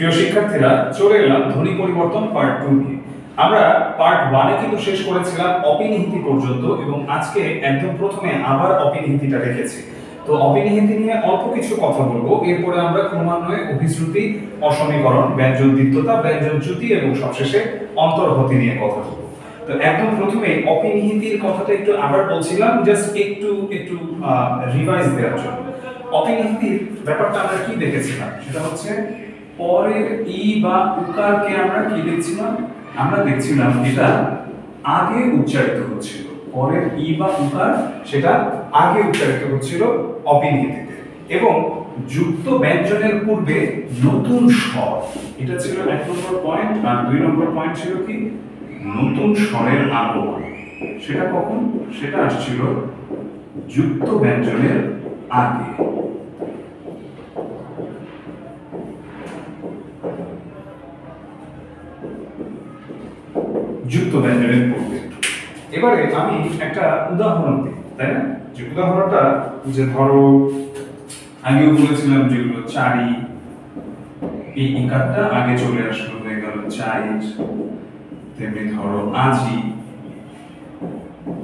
প্রিয় শিক্ষার্থীরা, চলে এলাম ধ্বনি পরিবর্তন পার্ট টু নিয়ে। আমরা পার্ট ওয়ানে কিন্তু শেষ করেছিলাম অপিনিহিতি পর্যন্ত এবং আজকে একদম প্রথমে আবার অপিনিহিতিটা রেখেছি তো অপিনিহিতি নিয়ে অল্প কিছু কথা বলব। এরপরে আমরা ক্রমান্বয়ে অভিশ্রুতি, অসমীকরণ ব্যঞ্জন দ্বিতীয়তা ব্যঞ্জন চ্যুতি এবং সবশেষে অন্তর্হতি নিয়ে কথা বলব। তো একদম প্রথমে অপিনিহিতির কথাটা একটু আবার বলছিলাম জাস্ট একটু একটু রিভাইজ দেওয়ার জন্য। অপিনিহিতির ব্যাপারটা আমরা কি দেখেছিলাম? সেটা হচ্ছে পরের ই বা উকারকে আমরা কি দেখছিলাম? আমরা দেখছিলাম এটা আগে উচ্চারিত হচ্ছিল। পরের ই বা উকার সেটা আগে উচ্চারিত হচ্ছিল অপিনিহিতিতে এবং যুক্ত ব্যঞ্জনের পূর্বে নতুন স্বর। এটা ছিল এক নম্বর পয়েন্ট আর দুই নম্বর পয়েন্ট ছিল কি? নতুন স্বরের আগমন। সেটা কখন? সেটা আসছিল যুক্ত ব্যঞ্জনের আগে। যুক্ত ব্যঞ্জনের পূর্বে। এবারে আমি একটা উদাহরণ দিই, তাই না? যে উদাহরণটা যে ধরো, আগেও বলেছিলাম যেগুলো চারি, এই ইকারটা আগে চলে আসলো, হয়ে গেল চাইর তেমনি ধরো আজি,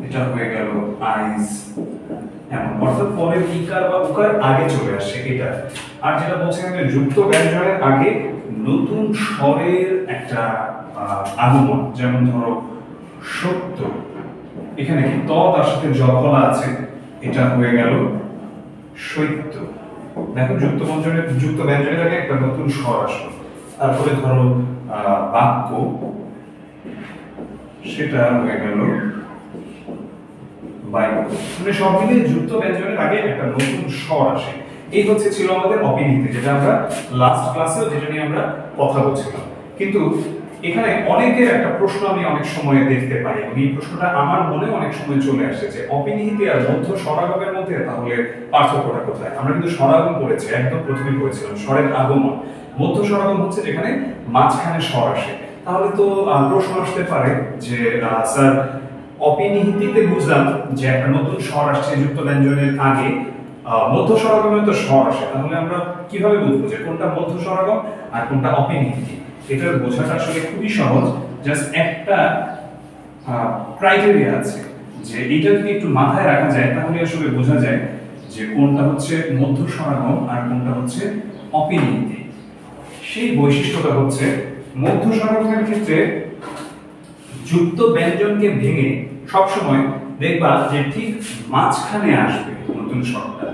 এটা হয়ে গেল আইস এমন অর্থাৎ পরের ইকার বা উকার আগে চলে আসে, এটা। আর যেটা বলছিলাম যুক্ত ব্যঞ্জনের আগে নতুন স্বরের একটা আগমন। যেমন ধরো, সত্য। এখানে কি ত তার সাথে জফলা আছে? এটা হয়ে গেল সৈত্য। দেখো, যুক্ত ব্যঞ্জনের যুক্ত ব্যঞ্জনের আগে একটা নতুন স্বর আসলো। তারপরে ধরো বাক্য। সেটা হয়ে গেল বাক্য। মানে সব মিলিয়ে যুক্ত ব্যঞ্জনের আগে একটা নতুন স্বর আসে। এই হচ্ছে ছিল আমাদের অপিনীতি, যেটা আমরা লাস্ট ক্লাসে যেটা নিয়ে আমরা কথা বলছিলাম। কিন্তু এখানে অনেকের একটা প্রশ্ন আমি অনেক সময় দেখতে পাই এবং এই প্রশ্নটা আমার মনে অনেক সময় চলে আসে যে অপিনিহিতি আর মধ্য স্বরাগমের মধ্যে তাহলে পার্থক্যটা কোথায়? আমরা কিন্তু স্বরাগম করেছি, একদম প্রথমে পড়েছিলাম স্বরের আগমন। মধ্য স্বরাগম হচ্ছে যেখানে মাঝখানে স্বর আসে। তাহলে তো প্রশ্ন আসতে পারে যে স্যার, অপিনিহিতিতে বুঝলাম যে একটা নতুন স্বর আসছে যুক্ত ব্যঞ্জনের আগে মধ্য স্বরাগমে তো স্বর আসে। তাহলে আমরা কীভাবে বুঝব যে কোনটা মধ্য স্বরাগম আর কোনটা অপিনিহিতি? এটার বোঝাটা আসলে খুবই সহজ। জাস্ট একটা ক্রাইটেরিয়া আছে যে এটা যদি একটু মাথায় রাখা যায়, তাহলে আসলে বোঝা যায় যে কোনটা হচ্ছে মধ্য স্বরাগম আর কোনটা হচ্ছে অপিনিহিতি সেই বৈশিষ্ট্যটা হচ্ছে মধ্য স্বরাগমের ক্ষেত্রে যুক্ত ব্যঞ্জনকে ভেঙে সবসময় দেখবা যে ঠিক মাঝখানে আসবে নতুন স্বরটা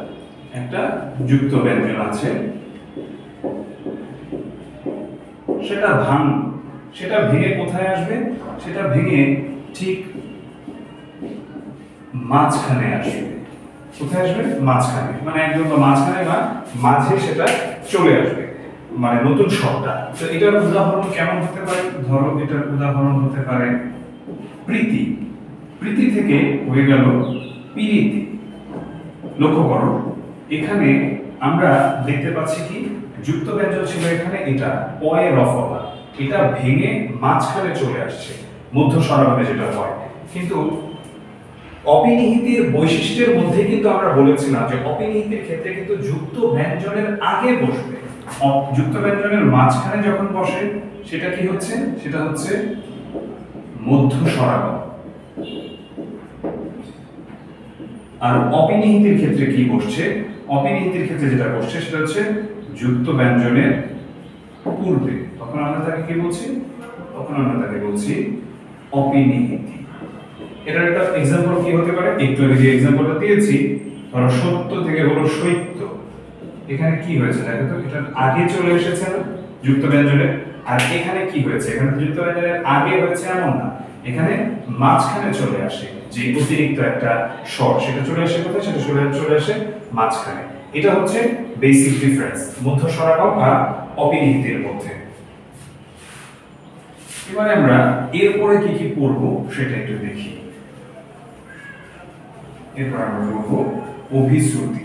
একটা যুক্ত ব্যঞ্জন আছে। সেটা ভাঙ। সেটা ভেঙে কোথায় আসবে? সেটা ভেঙে ঠিক মাঝখানে আসবে। কোথায় আসবে? মাঝখানে। মানে একদম মাঝখানে বা মাঝে সেটা চলে আসবে। মানে নতুন শব্দটা তো এটার উদাহরণ কেমন হতে পারে? ধরো এটার উদাহরণ হতে পারে প্রীতি। প্রীতি থেকে হয়ে গেল পিরিতি। লক্ষ্য করো, এখানে আমরা দেখতে পাচ্ছি কি? যুক্ত ব্যঞ্জন ছিল এখানে, এটা পয়ে রফলা এটা ভেঙে মাঝখানে চলে আসছে, মধ্য স্বরাভাবে যেটা হয়। কিন্তু অপিনিহিতির বৈশিষ্ট্যের মধ্যে কিন্তু আমরা বলেছিলাম যে অপিনিহিতির ক্ষেত্রে কিন্তু যুক্ত ব্যঞ্জনের আগে বসবে। যুক্ত ব্যঞ্জনের মাঝখানে যখন বসে, সেটা কি হচ্ছে? সেটা হচ্ছে মধ্য স্বরাগম আর অপিনিহিতির ক্ষেত্রে কি বসছে? অপিনিহিতির ক্ষেত্রে যেটা বসছে, সেটা হচ্ছে যুক্ত ব্যঞ্জনের পূর্বে, তখন আমরা তাকে কি বলছি? তখন আমরা তাকে বলছি অপিনিহিতি। এটার একটা এক্সাম্পল কি হতে পারে? একটু আগে যে এক্সাম্পলটা দিয়েছি, ধরো সত্য থেকে হলো সৈত্য। এখানে কি হয়েছে দেখো তো, এটা আগে চলে এসেছে না, যুক্ত ব্যঞ্জনে? আর এখানে কি হয়েছে? এখানে যুক্ত ব্যঞ্জনের আগে হয়েছে এমন না। এখানে মাঝখানে চলে আসে যে অতিরিক্ত একটা স্বর, সেটা চলে আসে কোথায়? সেটা চলে চলে আসে মাঝখানে। এটা হচ্ছে বেসিক ডিফারেন্স মধ্য স্বরাগম আর অপিনিহিতের মধ্যে। এবারে আমরা এরপরে কি কি পড়ব সেটা একটু দেখি। এরপর আমরা পড়ব অভিশ্রুতি।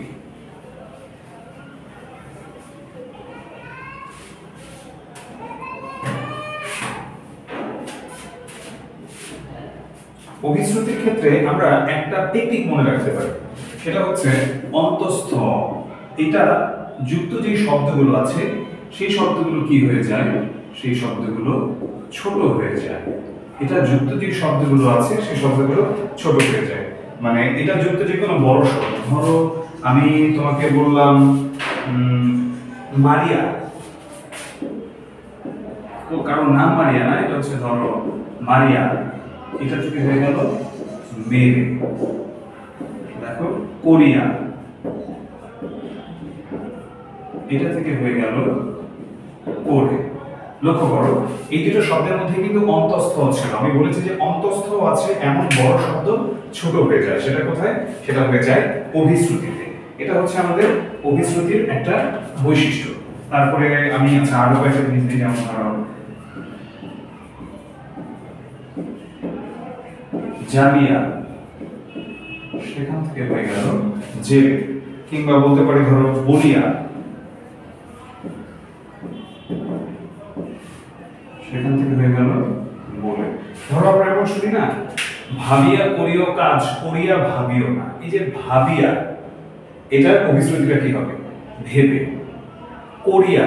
অভিশ্রুতির ক্ষেত্রে আমরা একটা টেকনিক মনে রাখতে পারি, সেটা হচ্ছে অন্তস্থ এটা যুক্ত যে শব্দগুলো আছে, সেই শব্দগুলো কি হয়ে যায়? সেই শব্দগুলো ছোট হয়ে যায়। এটা যুক্ত যে শব্দগুলো আছে, সেই শব্দগুলো ছোট হয়ে যায়। মানে এটা যুক্ত যে কোনো বড় শব্দ। ধরো, আমি তোমাকে বললাম মারিয়া। তো কারোর নাম মারিয়া না, এটা হচ্ছে ধরো মারিয়া। এটা থেকে হয়ে গেল মেরে। দেখো, কোরিয়া। এটা থেকে হয়ে গেল করে লক্ষ্য করো, এই দুটো শব্দের মধ্যে কিন্তু অন্তস্থ ছিল। আমি বলেছি যে অন্তস্থ আছে এমন বড় শব্দ ছোট হয়ে যায়। সেটা কোথায়? সেটা হয়ে যায় অভিশ্রুতিতে। এটা হচ্ছে আমাদের অভিশ্রুতির একটা বৈশিষ্ট্য। তারপরে আমি আচ্ছা আরও কয়েকটা জিনিস দিই, যেমন ধরো, জামিয়া, সেখান থেকে হয়ে গেল যে কিংবা বলতে পারি ধরো বলিয়া সেখান থেকে হয়ে গেল বলে। ধরো আমরা এখন শুনি না, ভাবিয়া করিও কাজ, করিয়া ভাবিও না। এই যে ভাবিয়া, এটার অভিশ্রুতিটা কি হবে? ভেবে। করিয়া,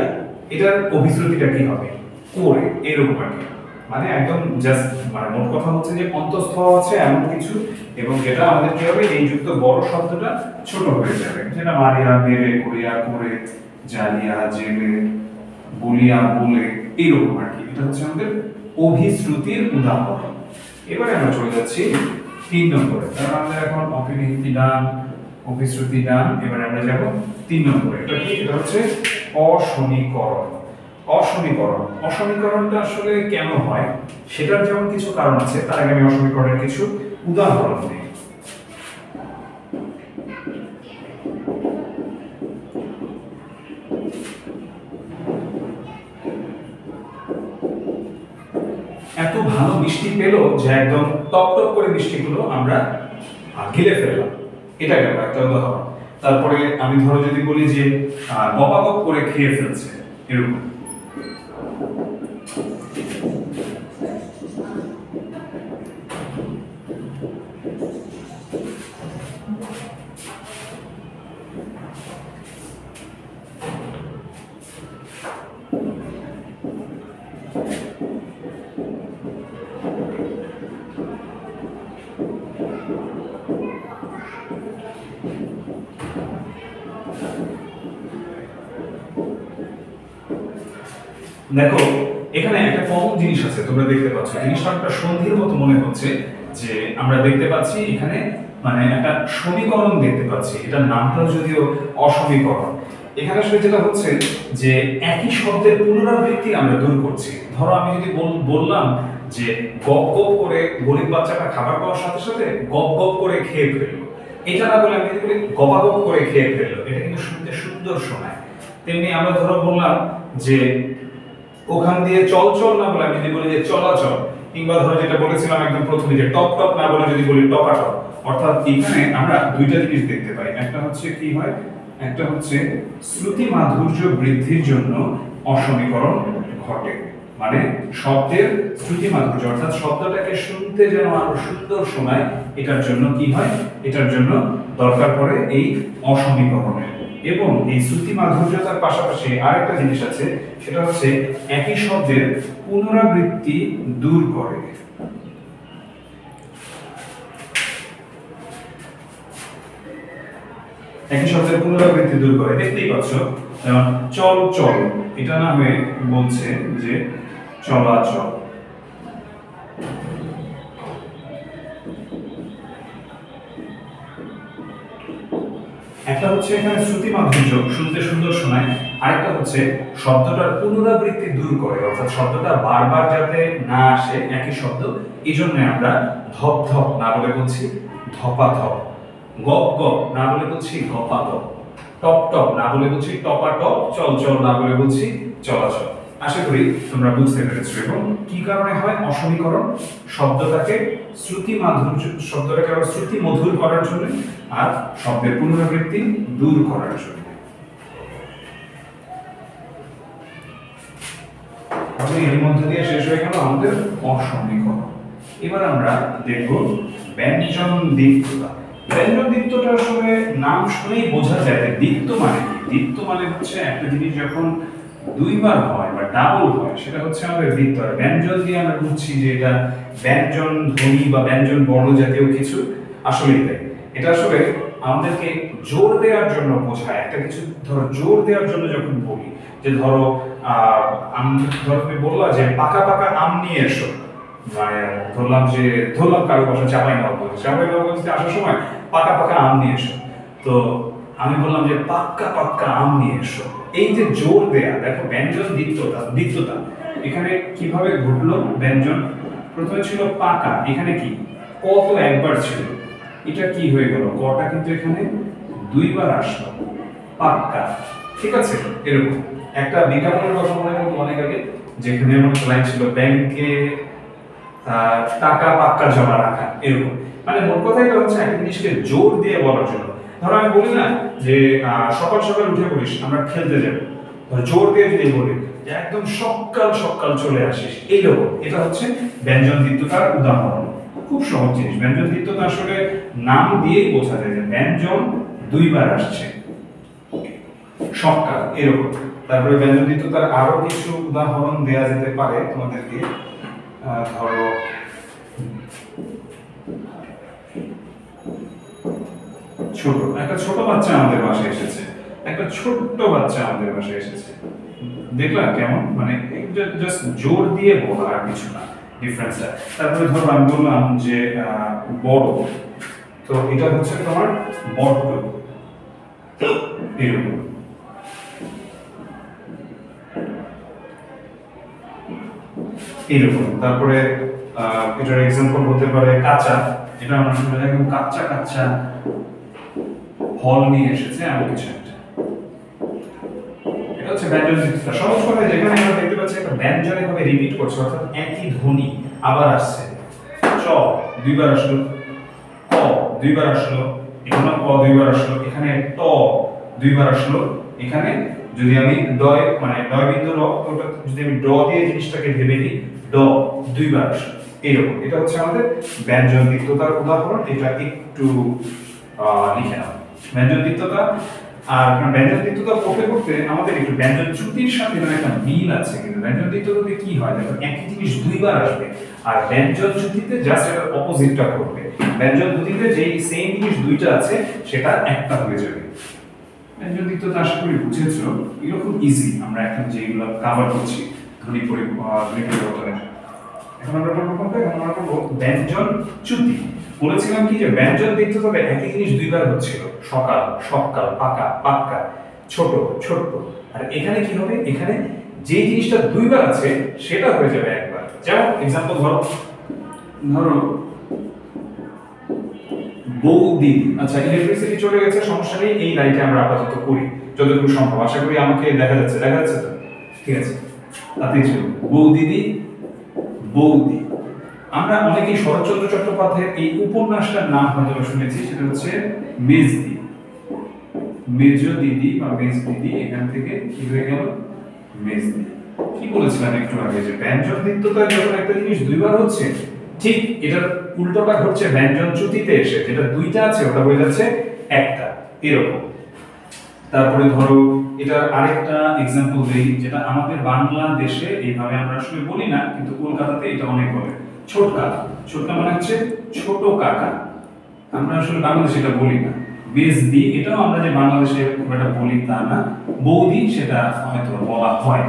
এটার অভিশ্রুতিটা কি হবে? করে এরকম আর কি মানে একদম জাস্ট মানে মোট কথা হচ্ছে যে অন্তঃস্থ আছে এমন কিছু এবং যেটা আমাদের কি হবে? এই যুক্ত বড় শব্দটা ছোট হয়ে যাবে। যেটা মারিয়া, মেরে, করিয়া, করে জালিয়া জেলে বলিয়া, বলে এইরকম আর কি। এটা হচ্ছে আমাদের অভিশ্রুতির উদাহরণ। এবারে আমরা চলে যাচ্ছি তিন নম্বরে। কারণ আমাদের এখন অপিনিহিতি ডান, অভিশ্রুতি ডান, এবারে আমরা যাব তিন নম্বরে। এটা কি? এটা হচ্ছে অসমীকরণ। অসমীকরণ। অসমীকরণটা আসলে কেন হয়? সেটার যেমন কিছু কারণ আছে, তার আগে আমি অসমীকরণের কিছু উদাহরণ দিই। এত ভালো বৃষ্টি পেল যে একদম টপ টপ করে বৃষ্টিগুলো আমরা ঘিরে ফেললাম। এটা গেল একটা উদাহরণ। তারপরে আমি ধরো যদি বলি যে গপাগপ করে খেয়ে ফেলছে, এরকম। দেখো, এখানে একটা কমন জিনিস আছে, তোমরা দেখতে পাচ্ছ। জিনিসটা একটা সন্ধির মতো মনে হচ্ছে যে আমরা দেখতে পাচ্ছি এখানে মানে একটা সমীকরণ দেখতে পাচ্ছি। এটার নামটাও যদিও অসমীকরণ। এখানে আসলে যেটা হচ্ছে যে একই শব্দের পুনরাবৃত্তি আমরা দূর করছি। ধরো, আমি যদি বল- বললাম যে গপ গপ করে গরিব বাচ্চাটা খাবার খাওয়ার সাথে সাথে গপ গপ করে খেয়ে ফেলল। এটা না বলে আমি যদি বলি গপাগপ করে খেয়ে ফেলল। এটা কিন্তু শুনতে সুন্দর শোনায়। তেমনি আমরা ধরো বললাম যে ওখান দিয়ে চল চল না বলে, যদি বলি যে চলাচল, কিংবা ধরো যেটা বলেছিলাম একদম প্রথমে যে টপ টপ না বলে, যদি বলি টপাটপ অর্থাৎ এখানে আমরা দুইটা জিনিস দেখতে পাই। একটা হচ্ছে কি হয়? একটা হচ্ছে শ্রুতি মাধুর্য বৃদ্ধির জন্য অসমীকরণ ঘটে। মানে শব্দের শ্রুতি মাধুর্য, অর্থাৎ শব্দটাকে শুনতে যেন আরও সুন্দর শোনায়, এটার জন্য কি হয়? এটার জন্য দরকার পড়ে এই অসমীকরণের। এবং এই শ্রুতি মাধুর্যতার পাশাপাশি আরেকটা জিনিস আছে, সেটা হচ্ছে একই শব্দের পুনরাবৃত্তি দূর করে। একই শব্দের পুনরাবৃত্তি দূর করে, দেখতেই পাচ্ছ, যেমন চল চল, এটা না হয়ে বলছে যে চলাচল। একটা হচ্ছে এখানে শ্রুতি মাধুর্য শুনতে সুন্দর শোনায়, আরেকটা হচ্ছে শব্দটার পুনরাবৃত্তি দূর করে, অর্থাৎ শব্দটা বারবার যাতে না আসে একই শব্দ এই জন্য আমরা ধপ ধপ না বলে বলছি, ধপা ধপ, গপ গপ না বলে বলছি, গপা গপ, টপ টপ না বলে বলছি, টপা টপ, চল চল না বলে বলছি, চলাচল। আশা করি তোমরা বুঝতে পেরেছ, এবং কি কারণে হয় অসমীকরণ? শব্দটাকে শ্রুতি মাধুর্য শব্দটাকে আরও শ্রুতি মধুর করার জন্য আর শব্দের পুনরাবৃত্তি দূর করার জন্য। এর মধ্যে দিয়ে শেষ হয়ে গেল আমাদের অসমীকরণ। এবার আমরা দেখব ব্যঞ্জন দীপ্ততা ব্যঞ্জন দীপ্তটা আসলে নাম শুনেই বোঝা যায় দীপ্ত মানে দীপ্ত মানে হচ্ছে একটা জিনিস যখন দুইবার হয় বা ডাবল হয়, সেটা হচ্ছে আমাদের বৃত্ত আর ব্যঞ্জন দিয়ে আমরা বুঝছি যে এটা ব্যঞ্জন ধ্বনি বা ব্যঞ্জন বর্ণ জাতীয় কিছু আসলেই তাই। এটা আসলে আমাদেরকে জোর দেওয়ার জন্য বোঝায়। একটা কিছু ধরো, জোর দেওয়ার জন্য যখন বলি, যে ধরো ধরো তুমি বললা যে পাকা পাকা আম নিয়ে এসো। মানে ধরলাম যে, ধরলাম কারও বাসা চাপাই বলছে চাপাই বলতে আসার সময় পাকা পাকা আম নিয়ে এসো। তো আমি বললাম যে পাক্কা পাক্কা আম নিয়ে এসো। এই যে জোর দেয়া, দেখো, ব্যঞ্জন দ্বিত্বতা দ্বিত্বতা। এখানে কীভাবে ঘটলো ব্যঞ্জন? প্রথমে ছিল পাকা, এখানে কি? ক তো একবার ছিল। এটা কি হয়ে গেল? কটা কিন্তু এখানে? দুইবার আসলো। পাক্কা। ঠিক আছে? এরকম। একটা বিজ্ঞাপনের কথা মনে করব অনেক আগে, যেখানে আমার লাইন ছিল, ব্যাংকে টাকা পাক্কা জমা রাখা। এরকম। মানে মোট কথা এটা হচ্ছে একটা জিনিসকে জোর দিয়ে বলার জন্য। ধরো আমি বলি না যে সকাল সকাল উঠে পড়িস আমরা খেলতে যাব। জোর দিয়ে যদি বলি, যে একদম সকাল সকাল চলে আসিস এইরকম এটা হচ্ছে ব্যঞ্জন দ্বিত্বতার উদাহরণ। খুব সহজ জিনিস। ব্যঞ্জন দ্বিত্বতা আসলে নাম দিয়েই বোঝা যায় যে ব্যঞ্জন দুইবার আসছে। সকাল, এরকম। তারপরে ব্যঞ্জন দ্বিত্বতার আরও কিছু উদাহরণ দেয়া যেতে পারে তোমাদেরকে। ধরো ছোট, একটা ছোট বাচ্চা আমাদের বাসায় এসেছে। একটা ছোট্ট বাচ্চা আমাদের বাসায় এসেছে। দেখলা কেমন? মানে জাস্ট জোর দিয়ে বলা আর কিছু না ডিফারেন্সটা তারপরে ধরো আমি বললাম যে বড়। তো এটা হচ্ছে তোমার বড্ড। এরকম। এরকম। তারপরে এটার এক্সাম্পল হতে পারে কাঁচা। এটা আমরা শুনে কাঁচা কাঁচা। ফল নিয়ে এসেছে এমন কিছু একটা। এটা হচ্ছে সহজ কথায় যেখানে আমরা দেখতে পাচ্ছি একটা ব্যঞ্জন এভাবে রিপিট করছে, অর্থাৎ একই ধ্বনি আবার আসছে। চ, দুইবার আসলো। ক, দুইবার আসলো। এখানে ক, দুইবার আসলো। এখানে ট, দুইবার আসলো। এখানে যদি আমি ডয় মানে ডয় বিন্দু র যদি আমি ড দিয়ে জিনিসটাকে ভেবে নিই, ড, দুইবার আসলো। এইরকম। এটা হচ্ছে আমাদের ব্যঞ্জন তিক্ততার উদাহরণ এটা একটু লিখে ব্যঞ্জন তিক্ততা আর ব্যঞ্জন তিক্ততা পড়তে পড়তে আমাদের একটু ব্যঞ্জন চ্যুতির সাথে একটা মিল আছে কিন্তু ব্যঞ্জন তিক্ততাতে কি হয়? দেখো, একই জিনিস দুইবার আসবে। আর ব্যঞ্জন চ্যুতিতে জাস্ট এটার অপোজিটটা করবে। ব্যঞ্জন চ্যুতিতে যেই সেম জিনিস দুইটা আছে, সেটা একটা হয়ে যাবে। ব্যঞ্জন তিক্ততা আশা করি বুঝেছ। খুব ইজি আমরা এখন যেগুলো কভার করছি। ধ্বনি পরিবর্তনের। এখন আমরা পড়ব কোনটা এখন আমরা পড়ব ব্যঞ্জন চ্যুতি। বলেছিলাম কি যে ব্যঞ্জন দেখতে তবে একই জিনিস দুইবার হচ্ছিল। সকাল সকাল পাকা, পাক্কা, ছোট, ছোট্ট। আর এখানে কি হবে? এখানে যে জিনিসটা দুইবার আছে, সেটা হয়ে যাবে একবার। যেমন এক্সাম্পল ধরো। ধরো, বৌদি। আচ্ছা ইলেকট্রিসিটি চলে গেছে, সমস্যা নেই, এই লাইটে আমরা আপাতত করি। যতটুকু সম্ভব। আশা করি আমাকে দেখা যাচ্ছে দেখা যাচ্ছে তো? ঠিক আছে। তাতেই ছিল বৌদিদি বৌদি। আমরা অনেকেই শরৎচন্দ্র চট্টোপাধ্যায়ের এই উপন্যাসটার নাম হয়তো শুনেছি, সেটা হচ্ছে মেজদি মেজ দিদি বা মেজ দিদি, এখান থেকে কি হয়ে গেল? মেজদি কি বলেছিলাম একটু আগে যে ব্যঞ্জন দ্বিত্বতা যখন একটা জিনিস দুইবার হচ্ছে, ঠিক এটার উল্টোটা ঘটছে ব্যঞ্জন চ্যুতিতে এসে, যেটা দুইটা আছে, ওটা হয়ে যাচ্ছে একটা। এরকম। তারপরে ধরো এটা আরেকটা এক্সাম্পল দেই, যেটা আমাদের বাংলাদেশে এইভাবে আমরা আসলে বলি না, কিন্তু কলকাতাতে এটা অনেক বলে। ছোটকা ছোটকা মানে হচ্ছে ছোট কাকা। আমরা আসলে বাংলাদেশে এটা বলি না। বেজ দি এটাও আমরা যে বাংলাদেশে খুব একটা বলি তা না। বৌদি, সেটা হয়তো বলা হয়।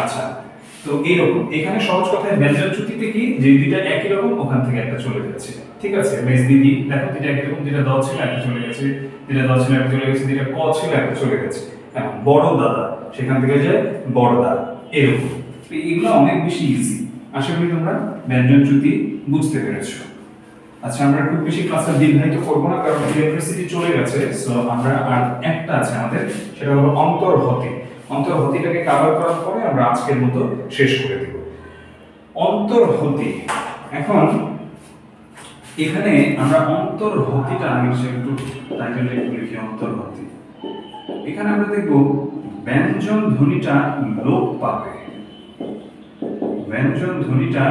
আচ্ছা তো এইরকম। এখানে সহজ কথায় ব্যঞ্জন চ্যুতিতে কি যে দুইটা একই রকম, ওখান থেকে একটা চলে যাচ্ছে ঠিক আছে? মেজ দিদি দেখো যেটা একই রকম যেটা দ ছিল, একটা চলে গেছে। যেটা দ ছিল, একটা চলে গেছে। যেটা ক ছিল, একটা চলে গেছে। এখন বড় দাদা, সেখান থেকে যায় বড় দাদা। এরকম। তো এগুলো অনেক বেশি ইজি আশা করি তোমরা ব্যঞ্জন চ্যুতি বুঝতে পেরেছ। আচ্ছা আমরা খুব বেশি ক্লাসটা দীর্ঘায়িত করব না, কারণ ইলেকট্রিসিটি চলে গেছে সো আমরা আর একটা আছে আমাদের, সেটা হলো অন্তর্হতি। অন্তর্হতিটাকে কভার করার পরে আমরা আজকের মতো শেষ করে দেব। অন্তর্হতি এখন এখানে আমরা অন্তর্হতিটা আমি একটু টাইটেলটা একটু লিখি অন্তর্হতি এখানে আমরা দেখব, ব্যঞ্জন ধ্বনিটা লোপ পাবে। ব্যঞ্জন ধ্বনিটা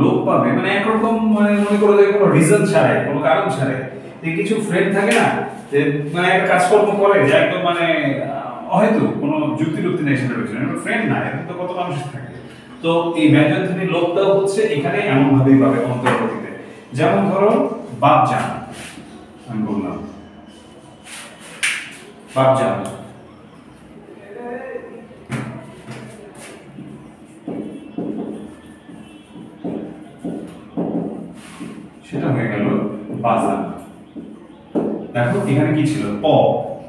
লোপ পাবে মানে একরকম মানে মনে করো যে কোনো রিজন ছাড়াই, কোনো কারণ ছাড়াই। যে কিছু ফ্রেন্ড থাকে না যে মানে একটা কাজকর্ম করে, যে একদম মানে হয়তো কোনো যুক্তি টুক্তি নেই সেটা পেছনে। ফ্রেন্ড না, এখন তো কত মানুষ থাকে। তো এই ব্যঞ্জন লোকটা হচ্ছে এখানে এমন ভাবেই পাবে অন্তর্গতিতে যেমন ধরো বাপ জান আমি বললাম। বাপ জান সেটা হয়ে গেল বাজার দেখো এখানে কি ছিল? প।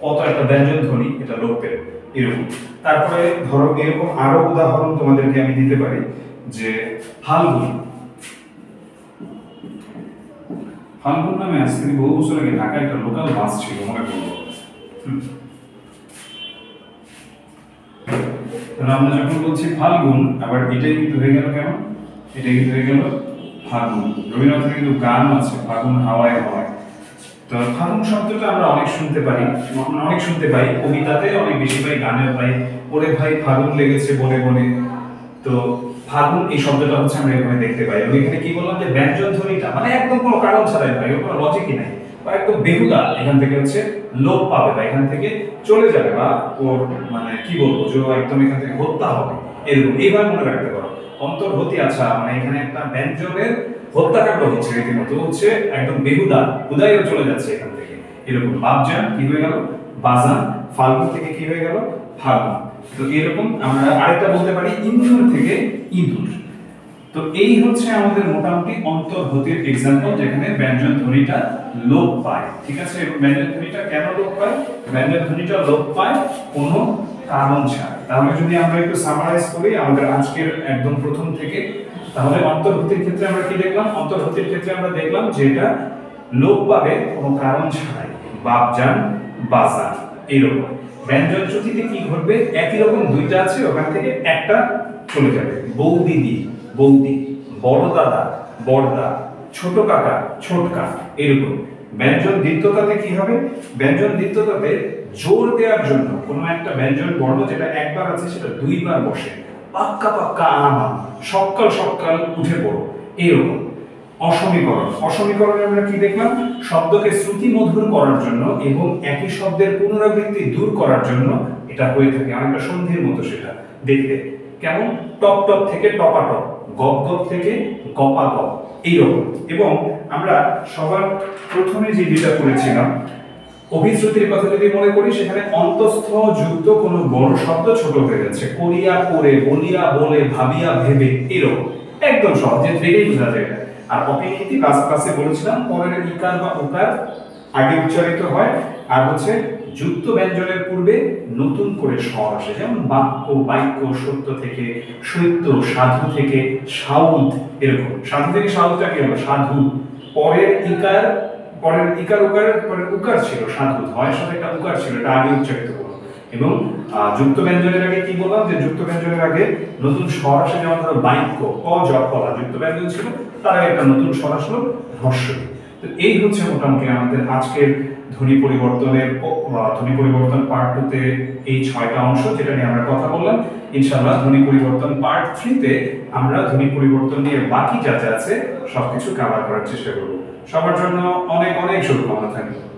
প তো একটা ব্যঞ্জন ধ্বনি, এটা লোপের এরকম। তারপরে ধরো এরকম আরও উদাহরণ তোমাদেরকে আমি দিতে পারি, যে ফাল্গুন। ফাল্গুন নামে আজ থেকে বহু বছর আগে ঢাকায় একটা লোকাল বাস ছিল, মনে করব তাহলে আমরা যখন বলছি ফাল্গুন, আবার এটাই কিন্তু হয়ে গেল কেমন? এটাই কিন্তু হয়ে গেল ফাল্গুন। রবীন্দ্রনাথের কিন্তু গান আছে ফাল্গুন হাওয়ায় হাওয়ায় তো ফাল্গুন শব্দটা আমরা অনেক শুনতে পারি, অনেক শুনতে পাই। কবিতাতে অনেক বেশি পাই, গানেও পাই। ওরে ভাই ফাল্গুন লেগেছে বলে বলে তো ফাল্গুন এই শব্দটা হচ্ছে আমরা এখানে দেখতে পাই। এবং এখানে কি বললাম যে ব্যঞ্জন ধ্বনিটা মানে একদম কোনো কারণ ছাড়াই ওর কোনো লজিকই নাই। বা একদম বেহুদা, এখান থেকে হচ্ছে লোপ পাবে বা এখান থেকে চলে যাবে বা ওর মানে কি বলব, যে একদম এখান থেকে হত্যা হবে। এরকম এইভাবে মনে রাখতে পারো। অন্তর্হতি আচ্ছা মানে এখানে একটা ব্যঞ্জনের হত্যাকাণ্ড হচ্ছে রীতিমতো হচ্ছে একদম বেহুদা হুদাইও চলে যাচ্ছে এখান থেকে। এরকম বাপজান কি হয়ে গেল? বাজান, ফাল্গুন থেকে কি হয়ে গেল? ফাল্গুন। তো এরকম আমরা আরেকটা বলতে পারি, ইন্দুর থেকে ইঁদুর তো এই হচ্ছে আমাদের মোটামুটি অন্তর্হতির এক্সাম্পল যেখানে ব্যঞ্জন ধ্বনিটা লোপ পায়, ঠিক আছে? ব্যঞ্জন ধ্বনিটা কেন লোপ পায়? ব্যঞ্জন ধ্বনিটা লোপ পায় কোনো কারণ ছাড়া। তাহলে যদি আমরা একটু সামারাইজ করি, আমাদের আজকের একদম প্রথম থেকে তাহলে অন্তর্ভুতির ক্ষেত্রে আমরা কি দেখলাম? অন্তর্ভুতির ক্ষেত্রে আমরা দেখলাম যে এটা লোপ পাবে কোনো কারণ ছাড়াই। বাপজান বাজান এরকম। ব্যঞ্জন শ্রুতিতে কি ঘটবে? একই রকম দুইটা আছে, ওখান থেকে একটা চলে যাবে। বৌদিদি, বৌদি বড় দাদা বড়দা, ছোট কাকা ছোট কাকা এরকম। ব্যঞ্জন দ্বিতীয়তাতে কি হবে? ব্যঞ্জন দ্বিতীয়তাতে জোর দেওয়ার জন্য কোনো একটা ব্যঞ্জন বর্ণ যেটা একবার আছে, সেটা দুইবার বসে। পাক্কা পাক্কা আমা সকাল সকাল উঠে পড়ো। এরকম অসমীকরণ। অসমীকরণে আমরা কি দেখলাম? শব্দকে শ্রুতি মধুর করার জন্য এবং একই শব্দের পুনরাবৃত্তি দূর করার জন্য এটা হয়ে থাকে। অনেকটা সন্ধির মতো সেটা। দেখতে। কেমন? টপ টপ থেকে টপা টপ গপ গপ থেকে গপা গপ। এইরকম। এবং আমরা সবার প্রথমে যে যেটা করেছিলাম অভিশ্রুতির কথা যদি মনে করি, সেখানে অন্তস্থ যুক্ত কোনো বড় শব্দ ছোট হয়ে যাচ্ছে। করিয়া করে, বলিয়া বলে, ভাবিয়া ভেবে এরকম। একদম সহজ থেকেই বোঝা যায়। আর অপিনীতি ক্লাস ক্লাসে বলেছিলাম, পরের ইকার বা উকার আগে উচ্চারিত হয়, আর হচ্ছে যুক্ত ব্যঞ্জনের পূর্বে নতুন করে স্বর আসে। যেমন বাক্য বাক্য, সত্য থেকে, সত্য, সাধু থেকে সাউদ এরকম। সাধু থেকে সাউদটা কি হলো সাধু। পরের ইকার পরের ইকার উকারের পরের উকার ছিল, সাধু। হয় সাথে একটা উকার ছিল, এটা আগে উচ্চারিত করল এবং যুক্ত ব্যঞ্জনের আগে কি বললাম যে যুক্ত ব্যঞ্জনের আগে নতুন স্বর আসে, যেমন ধরো বাক্য, ক, জ ফলা যুক্ত ব্যঞ্জন ছিল, তার আগে একটা নতুন স্বর আসলো হর্ষ তো এই হচ্ছে মোটামুটি আমাদের আজকের ধ্বনি পরিবর্তনের ধ্বনি পরিবর্তন পার্ট টুতে এই ছয়টা অংশ, যেটা নিয়ে আমরা কথা বললাম। ইনশাআল্লাহ ধ্বনি পরিবর্তন পার্ট থ্রিতে আমরা ধ্বনি পরিবর্তন নিয়ে বাকি যা যা আছে, সবকিছু কাভার করার চেষ্টা করব। সবার জন্য অনেক অনেক শুভকামনা থাকবে